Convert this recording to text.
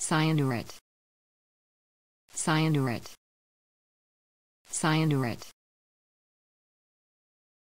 Cyanurate. Cyanurate. Cyanurate.